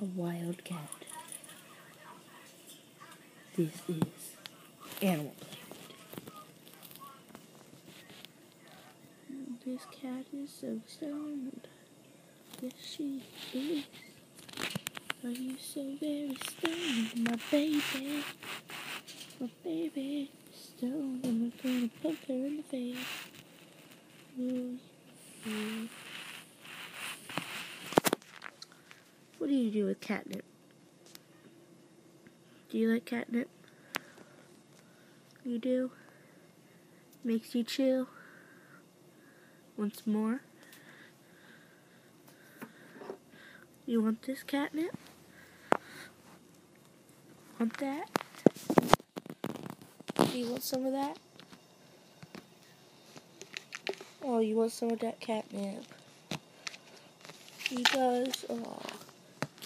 a wild cat. This is Animal Planet. This cat is so stoned. Yes, she is. Are you so very stoned, my baby? My baby stoned, and we're gonna poke her in the face. Ooh. What with catnip? Do you like catnip? You do? Makes you chill? Once more? You want this catnip? Want that? Do you want some of that? Oh, you want some of that catnip? He does.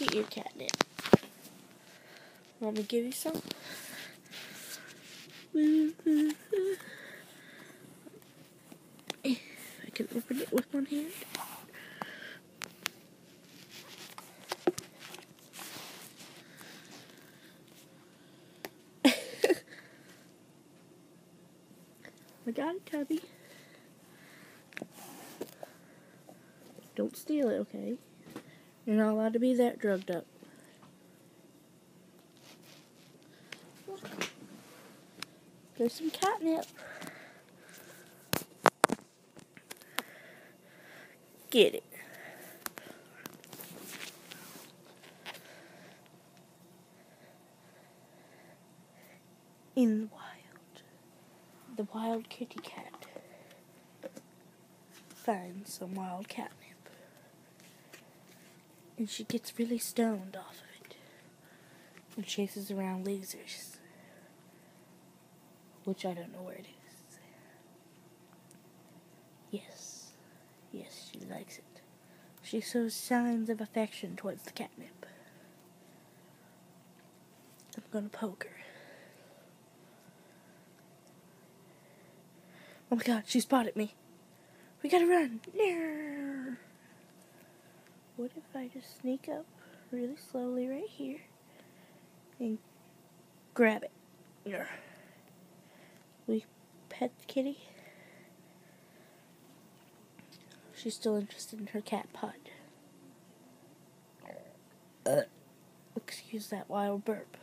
Get your catnip. Want me to give you some? I can open it with one hand. I got it, Tubby. Don't steal it, okay? You're not allowed to be that drugged up. There's some catnip. Get it. In the wild, the wild kitty cat finds some wild catnip and she gets really stoned off of it and chases around lasers, which I don't know where it is. Yes, yes, she likes it. She shows signs of affection towards the catnip. I'm gonna poke her. Oh my god, she spotted me. We gotta run. No. What if I just sneak up really slowly right here and grab it? Yeah. We pet the kitty. She's still interested in her cat pod. Uh, excuse that wild burp.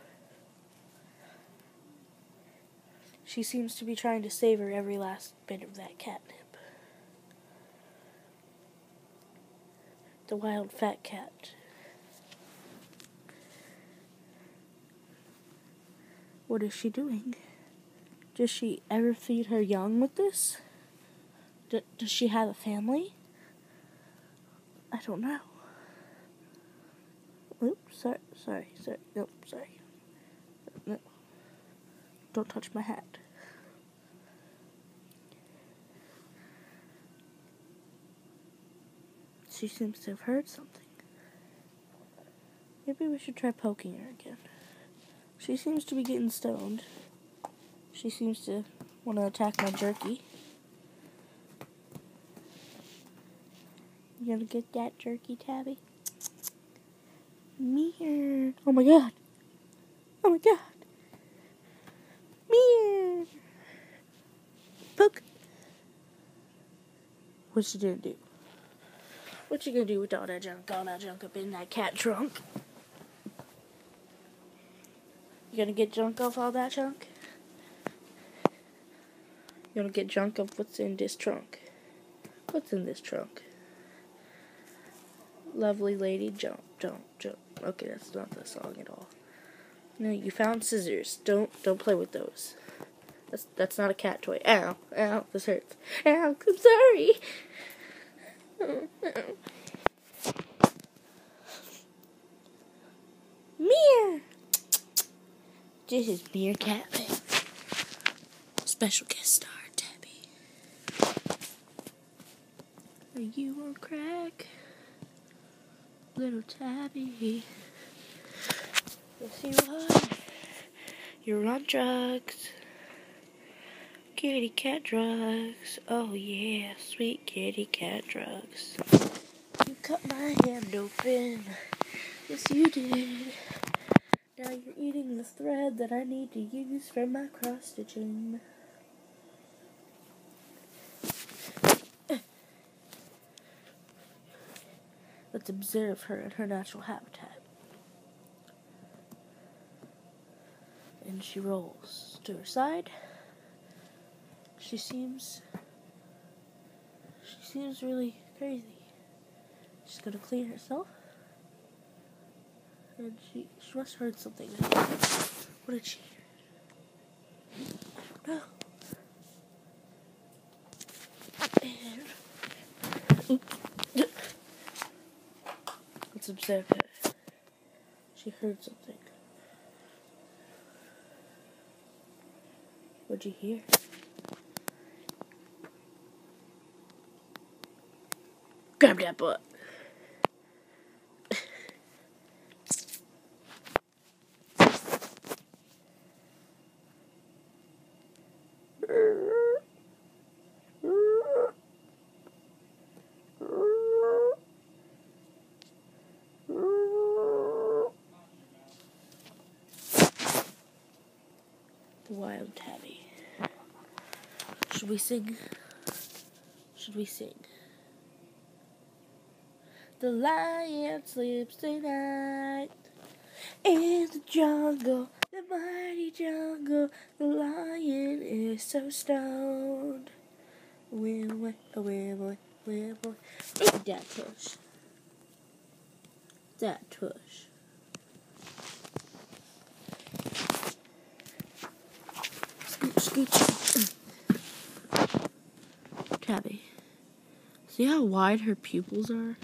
She seems to be trying to savor every last bit of that catnip. The wild fat cat. What is she doing? Does she ever feed her young with this? D- does she have a family? I don't know. Oops, sorry, sorry, sorry, nope, sorry. Don't touch my hat. She seems to have heard something. Maybe we should try poking her again. She seems to be getting stoned. She seems to want to attack my jerky. You gonna get that jerky, Tabby? Meow. Oh my god. Oh my god. Meow. Poke. What's she gonna do? What you gonna do with all that junk, all that junk up in that cat trunk? You gonna get junk off all that junk? You gonna get junk off what's in this trunk? What's in this trunk? Lovely lady, jump, jump, jump. Okay, that's not the song at all. No, you found scissors. Don't don't play with those. That's that's not a cat toy. Ow, ow, this hurts. Ow, I'm sorry. Meow. This is Meerkat. Special guest star, Debbie. Are you on crack? Little Tabby. Yes, you are. You're on drugs. Kitty cat drugs. Oh, yeah, sweet kitty cat drugs. You cut my hand open. Yes, you did. Now you're eating the thread that I need to use for my cross stitching. Let's observe her in her natural habitat. And she rolls to her side. She seems she seems really crazy. She's gonna clean herself. And she she must have heard something. What did she hear? No. And let's observe her. She heard something. What'd you hear? Grab that butt. Wild tabby. Should we sing? Should we sing? The lion sleeps tonight in the jungle, the mighty jungle. The lion is so stoned. Where boy, where boy, where boy. That tush? That tush. Scoot, scoot. Tabby. See how wide her pupils are?